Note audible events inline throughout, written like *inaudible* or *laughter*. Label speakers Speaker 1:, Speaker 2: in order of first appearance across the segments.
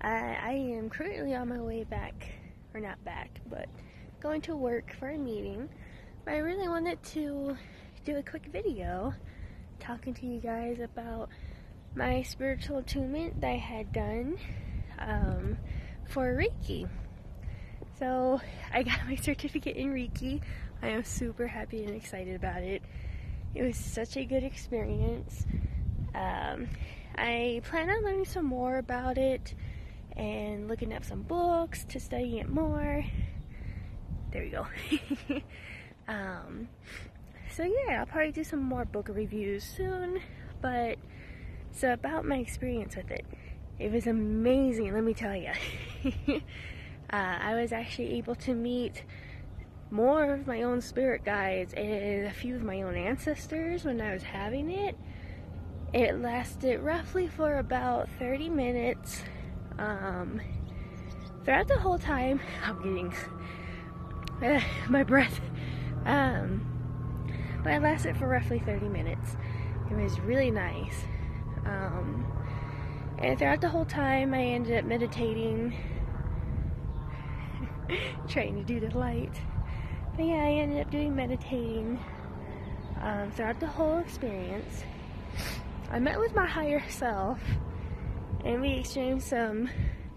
Speaker 1: I, I am currently on my way back, or not back, but going to work for a meeting. But I really wanted to do a quick video talking to you guys about my spiritual attunement that I had done um, for Reiki. So I got *laughs* my certificate in Reiki. I am super happy and excited about it. It was such a good experience. Um, I plan on learning some more about it and looking up some books to study it more. There we go. *laughs* um, so yeah, I'll probably do some more book reviews soon. But so about my experience with it, it was amazing. Let me tell you. *laughs* uh, I was actually able to meet more of my own spirit guides and a few of my own ancestors when I was having it. It lasted roughly for about 30 minutes. Um, throughout the whole time, *laughs* I'm getting uh, my breath. Um, but I lasted for roughly 30 minutes. It was really nice. Um, and throughout the whole time, I ended up meditating, *laughs* trying to do the light. But yeah, I ended up doing meditating um, throughout the whole experience. I met with my higher self and we exchanged some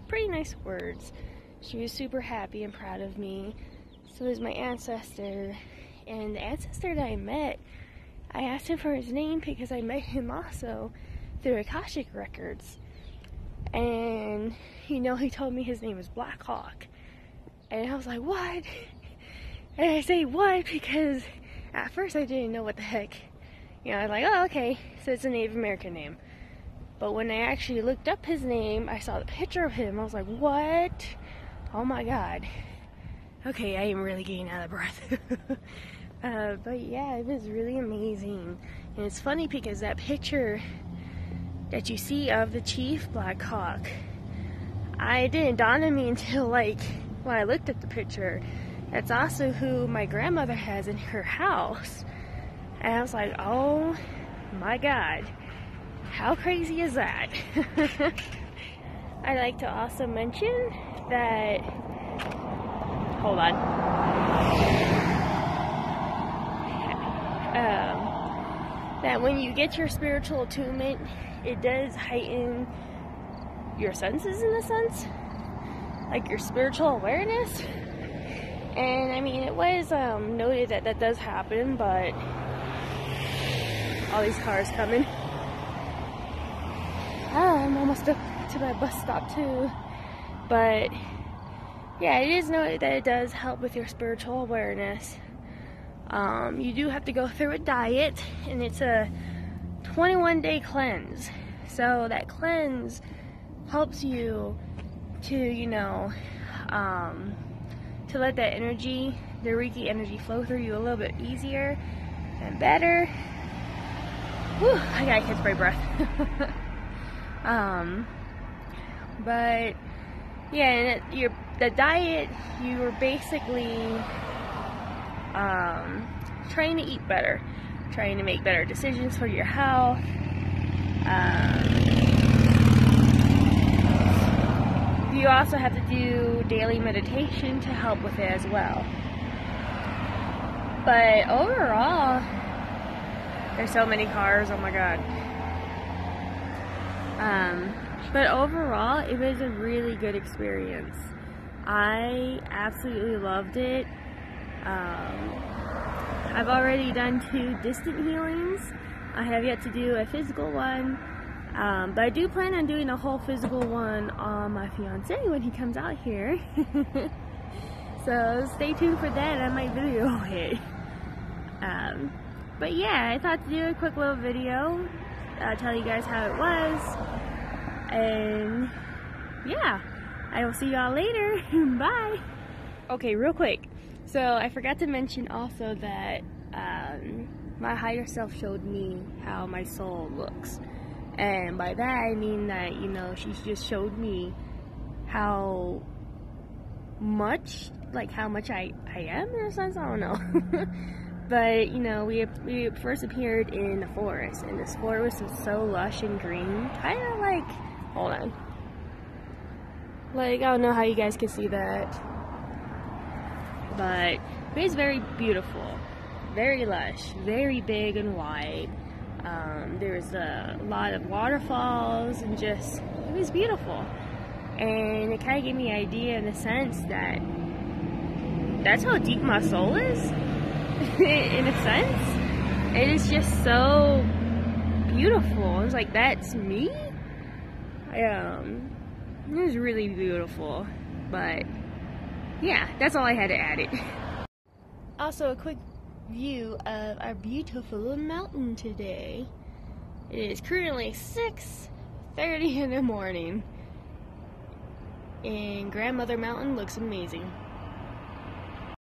Speaker 1: pretty nice words. She was super happy and proud of me. So was my ancestor. And the ancestor that I met, I asked him for his name because I met him also through Akashic Records. And, you know, he told me his name was Black Hawk. And I was like, what? *laughs* And I say what because at first I didn't know what the heck you know, I was like, oh, okay, so it's a Native American name. But when I actually looked up his name, I saw the picture of him. I was like, what? Oh my god. Okay, I am really getting out of breath. *laughs* uh, but yeah, it was really amazing. And it's funny because that picture that you see of the chief Black Hawk, I didn't dawn on me *laughs* until like when I looked at the picture. That's also who my grandmother has in her house. And I was like, oh my god, how crazy is that? *laughs* I'd like to also mention that, hold on. Um, that when you get your spiritual attunement, it does heighten your senses in a sense, like your spiritual awareness. And I mean, it was um, noted that that does happen, but all these cars coming. Almost up to my bus stop too. But yeah, it is noted that it does help with your spiritual awareness. Um, you do have to go through a diet, and it's a 21 day cleanse. So that cleanse helps you to, you know, um, to let that energy, the Reiki energy, flow through you a little bit easier and better. Whew, I gotta catch my breath. *laughs* um, but yeah, and your the diet you were basically um, trying to eat better, trying to make better decisions for your health. Um, you also have to do daily meditation to help with it as well. But overall, there's so many cars, oh my god. Um, but overall, it was a really good experience. I absolutely loved it. Um, I've already done two distant healings. I have yet to do a physical one. Um, but I do plan on doing a whole physical one on my fiance when he comes out here. *laughs* so stay tuned for that on my video *laughs* it. Um, but yeah, I thought to do a quick little video, uh, tell you guys how it was, and yeah, I will see y'all later. *laughs* Bye. Okay, real quick. So I forgot to mention also that um, my higher self showed me how my soul looks. And by that I mean that, you know, she just showed me how much, like how much I, I am in a sense, I don't know. *laughs* But you know, we we first appeared in the forest, and this forest was so lush and green, kind of like. Hold on. Like, I don't know how you guys can see that. But it's very beautiful. Very lush. Very big and wide. Um, was a lot of waterfalls and just, it was beautiful. And it kind of gave me an idea in the sense that that's how deep my soul is, *laughs* in a sense. It is just so beautiful. It's like, that's me? Um, it was really beautiful. But, yeah, that's all I had to add it. *laughs* Also, a quick view of our beautiful mountain today. It is currently 6.30 in the morning. And Grandmother Mountain looks amazing.